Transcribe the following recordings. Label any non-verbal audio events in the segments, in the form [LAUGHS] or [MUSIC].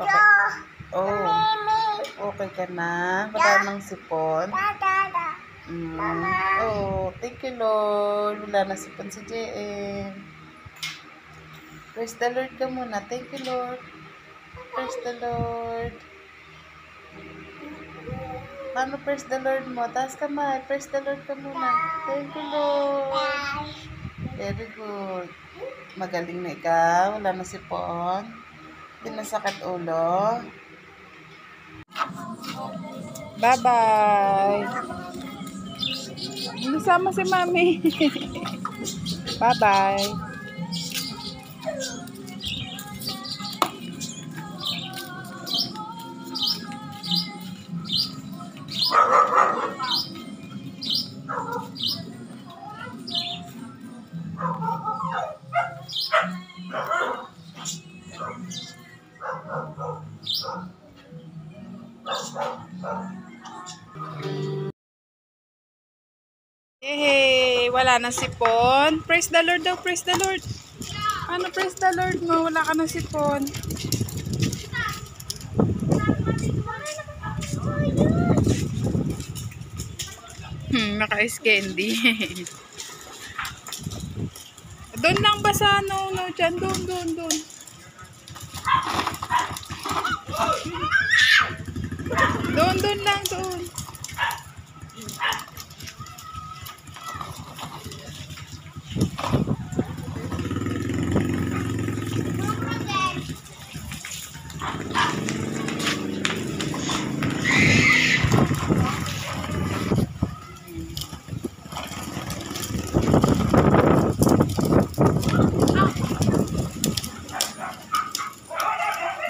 Okay. Oh. Okay ka na? Wala nang sipon? Mm. Oh, thank you Lord. Wala na sipon si JM. Praise the Lord ka muna. Thank you Lord. Praise the Lord. Paano praise the Lord mo? Taas kamay. Praise the Lord ka muna. Thank you Lord. Very good. Magaling na ikaw. Wala na sipon. Hindi na sakit ulo. Bye-bye. Nasama si Mami. [LAUGHS] Bye-bye. Hey, wala na sipon. Praise the Lord daw, praise the Lord. Ano praise the Lord mo? Wala ka na sipon. Hmm, naka-ice [LAUGHS] doon lang ba sa ano, no, dyan, doon, doon, doon. Doon, doon lang, doon.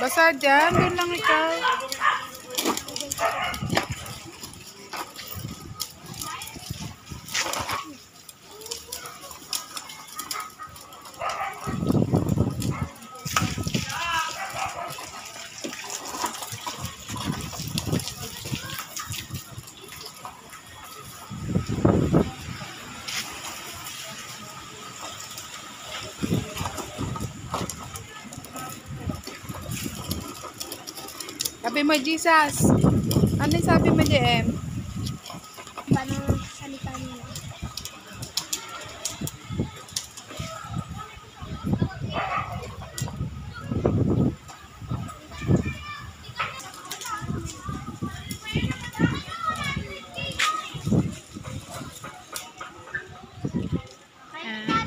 Basa dyan, doon lang ikaw. Sabi mo, Jesus. Ano yung sabi mo, JM? Paano salita niya? Ah,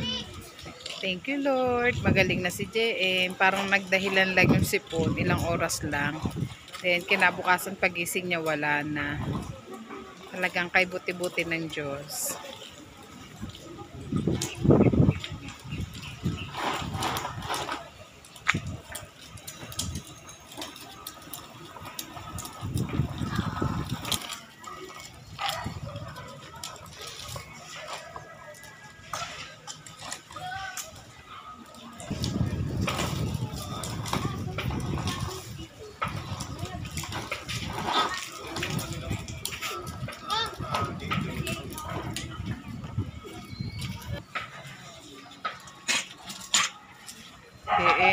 Thank you, Lord. Magaling na si JM. Parang nagdahilan lang yung sipon. Ilang oras lang. Then, kinabukasan pagising niya, wala na. Talagang kay buti-buti ng Diyos.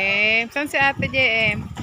JM. Saan si ate JM?